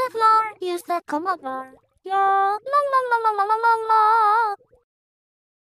the floor. Use the command bar. Yeah, la la la la la la la.